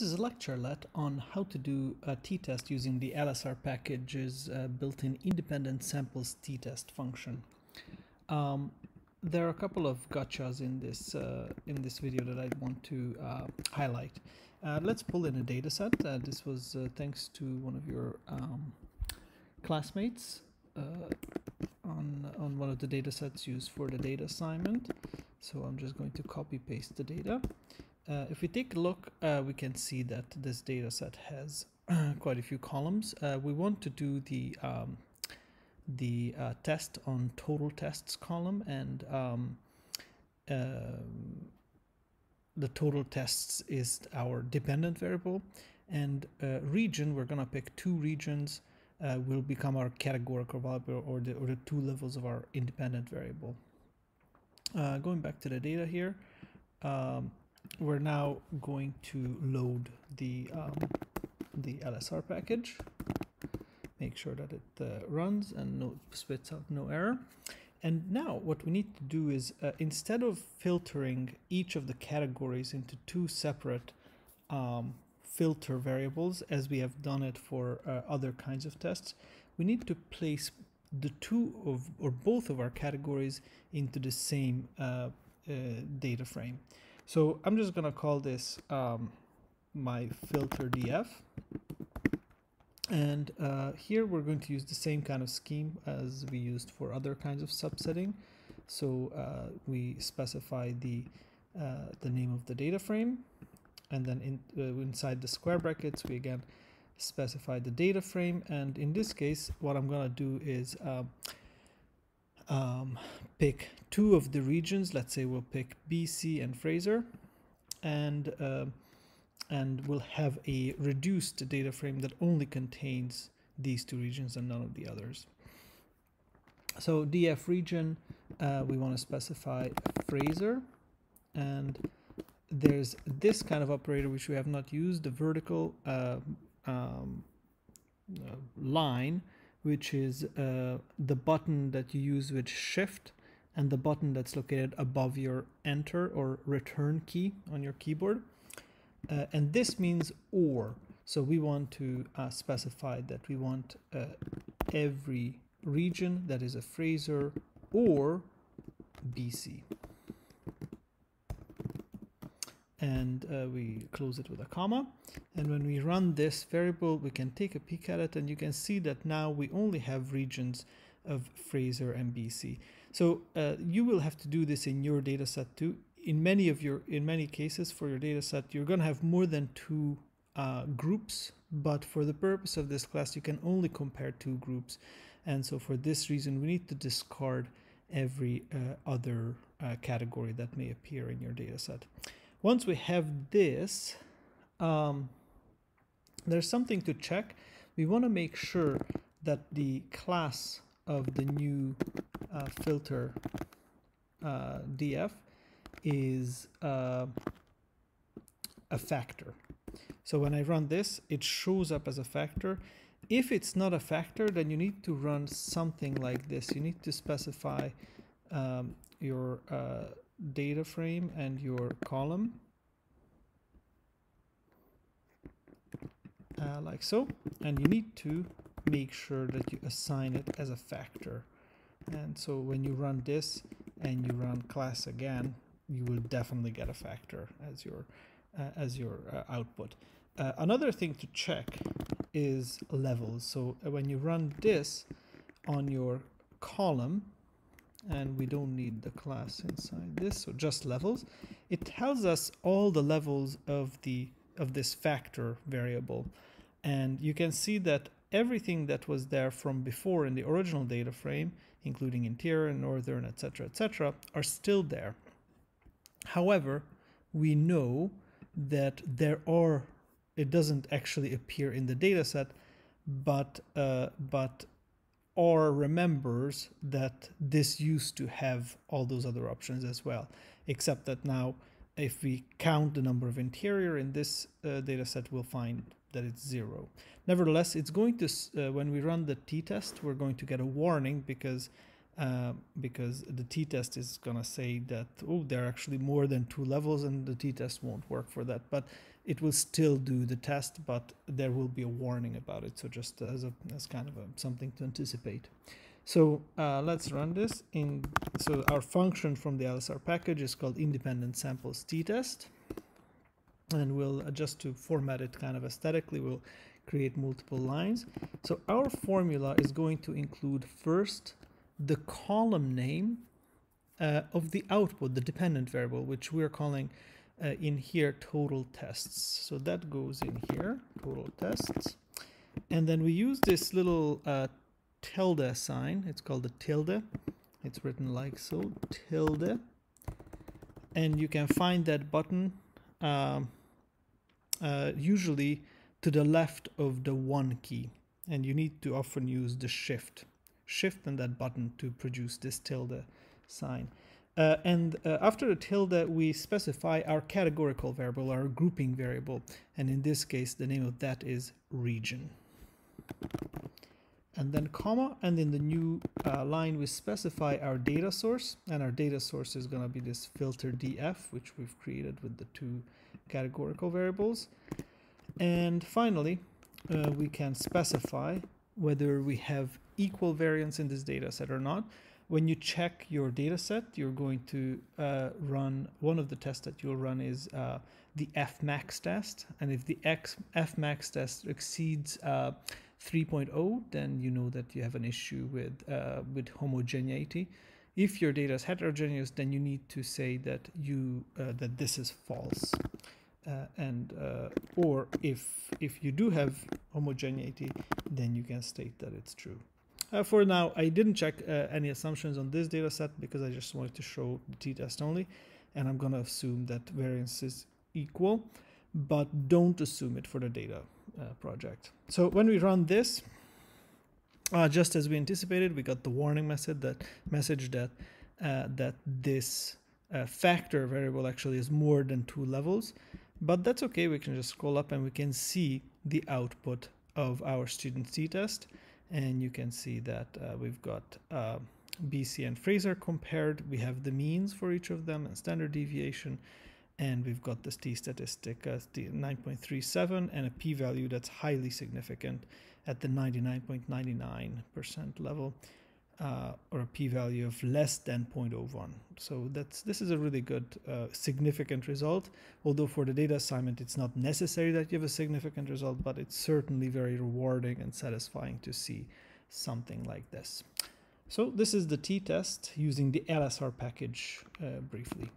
This is a lecturelet on how to do a t-test using the LSR package's uh, built-in independent samples t-test function. Um, there are a couple of gotchas in this uh, in this video that I want to uh, highlight. Uh, let's pull in a dataset. Uh, this was uh, thanks to one of your um, classmates on on one of the data sets used for the data assignment. So I'm just going to copy paste the data. Uh, if we take a look, uh, we can see that this data set has quite a few columns. Uh, we want to do the um, the uh, test on total tests column and um, um, the total tests is our dependent variable and uh, region we're gonna pick two regions uh, will become our categorical variable or the, or the two levels of our independent variable. going back to the data here, um, we're now going to load the um, the LSR package. Make sure that it uh, runs and no spits out no error. And now what we need to do is uh, instead of filtering each of the categories into two separate um, filter variables as we have done it for uh, other kinds of tests we need to place the two of or both of our categories into the same uh, uh, data frame so I'm just gonna call this um, my filter df. And uh, here we're going to use the same kind of scheme as we used for other kinds of subsetting. So uh, we specify the, uh, the name of the data frame. And then in, uh, inside the square brackets, we again specify the data frame. And in this case, what I'm gonna do is um, pick two of the regions. Let's say we'll pick BC and Fraser, and uh, and we'll have a reduced data frame that only contains these two regions and none of the others. So DF region, uh, we want to specify Fraser, and there's this kind of operator which we have not used, the vertical uh, um, uh, line, which is uh, the button that you use with shift and the button that's located above your enter or return key on your keyboard. Uh, and this means or. So we want to uh, specify that we want uh, every region that is a Fraser or BC and uh, we close it with a comma. And when we run this variable, we can take a peek at it and you can see that now we only have regions of Fraser and BC. So uh, you will have to do this in your data set too. In many of your, in many cases for your data set, you're going to have more than two uh, groups, but for the purpose of this class, you can only compare two groups. And so for this reason, we need to discard every uh, other uh, category that may appear in your data set. Once we have this, um, there's something to check. We want to make sure that the class of the new uh, filter uh, df is uh, a factor. So when I run this, it shows up as a factor. If it's not a factor, then you need to run something like this. You need to specify um, your uh, data frame and your column. Uh, like so. And you need to make sure that you assign it as a factor. And so when you run this and you run class again you will definitely get a factor as your uh, as your uh, output. Uh, another thing to check is levels. So when you run this on your column and we don't need the class inside this so just levels. It tells us all the levels of the of this factor variable. And you can see that everything that was there from before in the original data frame including interior northern etc etc are still there. However we know that there are it doesn't actually appear in the data set but uh, but or remembers that this used to have all those other options as well, except that now if we count the number of interior in this uh, data set, we'll find that it's zero. Nevertheless, it's going to, uh, when we run the t-test, we're going to get a warning because uh, because the t-test is going to say that, oh, there are actually more than two levels and the t-test won't work for that. But it will still do the test, but there will be a warning about it. So just as a as kind of a, something to anticipate. So uh, let's run this in. So our function from the LSR package is called independent samples t-test, and we'll just to format it kind of aesthetically. We'll create multiple lines. So our formula is going to include first the column name uh, of the output, the dependent variable, which we're calling uh, in here total tests. So that goes in here, total tests. And then we use this little uh, tilde sign. It's called the tilde. It's written like so, tilde. And you can find that button um, uh, usually to the left of the one key. And you need to often use the shift. Shift and that button to produce this tilde sign. Uh, and uh, after the tilde, we specify our categorical variable, our grouping variable. And in this case, the name of that is region. And then comma, and in the new uh, line, we specify our data source. And our data source is going to be this filter df, which we've created with the two categorical variables. And finally, uh, we can specify whether we have equal variance in this data set or not when you check your data set, you're going to uh, run one of the tests that you'll run is uh, the Fmax test. And if the X, Fmax test exceeds uh, 3.0, then you know that you have an issue with, uh, with homogeneity. If your data is heterogeneous, then you need to say that you uh, that this is false. Uh, and or if if you do have homogeneity, then you can state that it's true. Uh, for now, I didn't check uh, any assumptions on this data set because I just wanted to show the t-test only. And I'm going to assume that variance is equal, but don't assume it for the data uh, project. So when we run this, uh, just as we anticipated, we got the warning message that message that uh, that this uh, factor variable actually is more than two levels. But that's okay. We can just scroll up and we can see the output of our student t-test and you can see that uh, we've got uh, BC and Fraser compared. We have the means for each of them and standard deviation, and we've got this t statistic as the 9.37 and a p-value that's highly significant at the 99.99% level. Uh, or a p-value of less than 0.01. So that's this is a really good uh, significant result. Although for the data assignment, it's not necessary that you have a significant result, but it's certainly very rewarding and satisfying to see something like this. So this is the t-test using the LSR package uh, briefly.